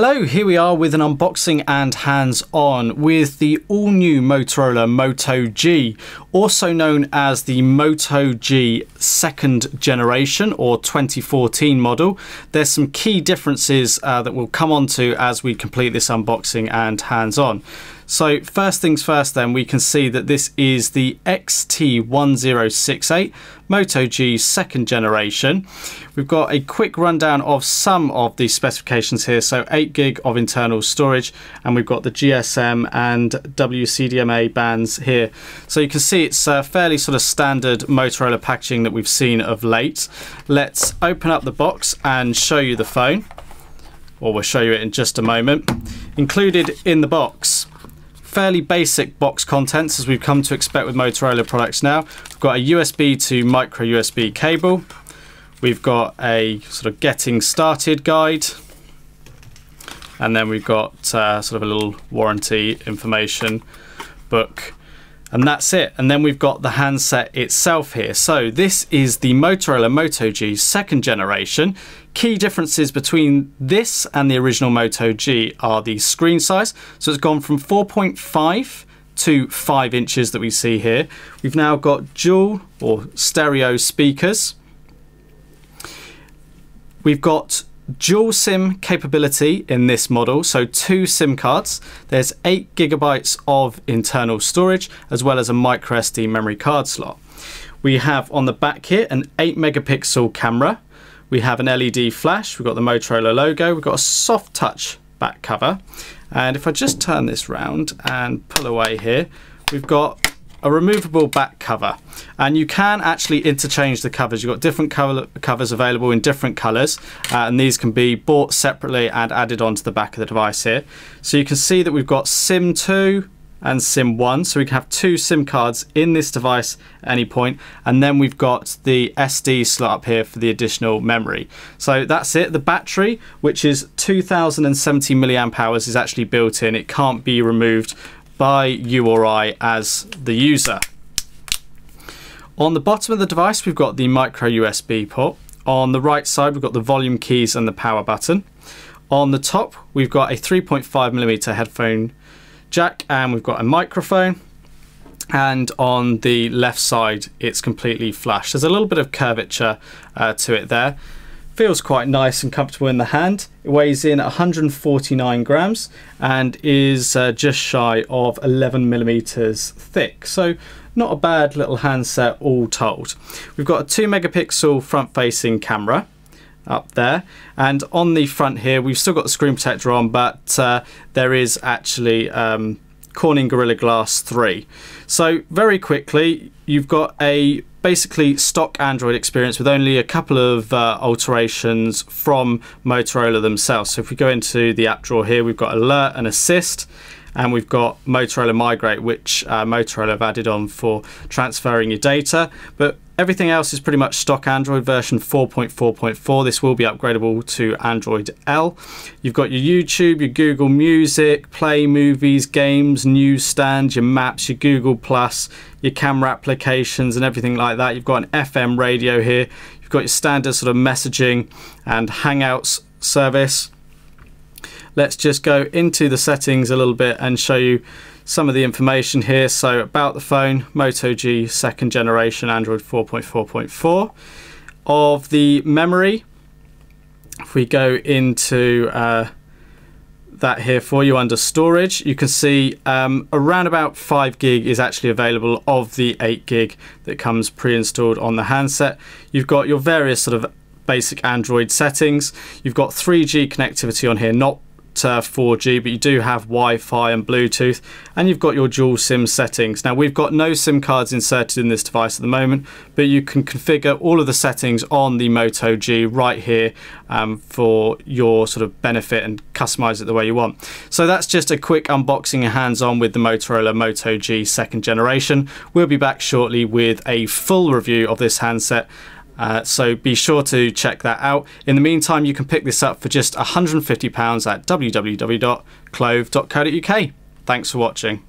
Hello, here we are with an unboxing and hands-on with the all-new Motorola Moto G, also known as the Moto G second generation or 2014 model. There's some key differences uh, that we'll come on to as we complete this unboxing and hands-on. So first things first then, we can see that this is the XT1068 Moto G second generation. We've got a quick rundown of some of the specifications here. So 8 gig of internal storage and we've got the GSM and WCDMA bands here. So you can see it's a fairly sort of standard Motorola packaging that we've seen of late. Let's open up the box and show you the phone or we'll show you it in just a moment. Included in the box fairly basic box contents as we've come to expect with Motorola products now. We've got a USB to micro USB cable. We've got a sort of getting started guide. And then we've got uh, sort of a little warranty information book and that's it. And then we've got the handset itself here. So this is the Motorola Moto G second generation. Key differences between this and the original Moto G are the screen size. So it's gone from 4.5 to 5 inches that we see here. We've now got dual or stereo speakers. We've got dual SIM capability in this model, so two SIM cards. There's 8 gigabytes of internal storage as well as a micro SD memory card slot. We have on the back here an 8 megapixel camera. We have an LED flash, we've got the Motorola logo, we've got a soft touch back cover. And if I just turn this round and pull away here, we've got a removable back cover. And you can actually interchange the covers. You've got different cover covers available in different colors uh, and these can be bought separately and added onto the back of the device here. So you can see that we've got sim 2 and sim 1 so we can have two sim cards in this device at any point. And then we've got the SD slot up here for the additional memory. So that's it. The battery which is 2070 milliamp hours is actually built in. It can't be removed by you or I as the user. On the bottom of the device, we've got the micro USB port. On the right side, we've got the volume keys and the power button. On the top, we've got a 3.5 millimeter headphone jack and we've got a microphone. And on the left side, it's completely flush. There's a little bit of curvature uh, to it there. Feels quite nice and comfortable in the hand. It weighs in 149 grams and is uh, just shy of 11 millimeters thick. So not a bad little handset all told. We've got a 2 megapixel front facing camera up there and on the front here we've still got the screen protector on but uh, there is actually um, Corning Gorilla Glass 3. So very quickly you've got a basically stock Android experience with only a couple of uh, alterations from Motorola themselves. So if we go into the app drawer here, we've got Alert and Assist, and we've got Motorola Migrate, which uh, Motorola have added on for transferring your data. But everything else is pretty much stock Android version 4.4.4. This will be upgradable to Android L. You've got your YouTube, your Google Music, Play Movies, Games, Newsstand, your Maps, your Google Plus, your camera applications and everything like that. You've got an FM radio here. You've got your standard sort of messaging and Hangouts service. Let's just go into the settings a little bit and show you some of the information here. So about the phone, Moto G second generation Android 4.4.4. Of the memory, if we go into uh, that here for you under storage. You can see um, around about 5 gig is actually available of the 8 gig that comes pre-installed on the handset. You've got your various sort of basic Android settings. You've got 3G connectivity on here, not uh, 4G, but you do have Wi-Fi and Bluetooth, and you've got your dual SIM settings. Now we've got no SIM cards inserted in this device at the moment, but you can configure all of the settings on the Moto G right here um, for your sort of benefit and customize it the way you want. So that's just a quick unboxing and hands-on with the Motorola Moto G second generation. We'll be back shortly with a full review of this handset uh, so be sure to check that out. In the meantime, you can pick this up for just £150 at www.clove.co.uk. Thanks for watching.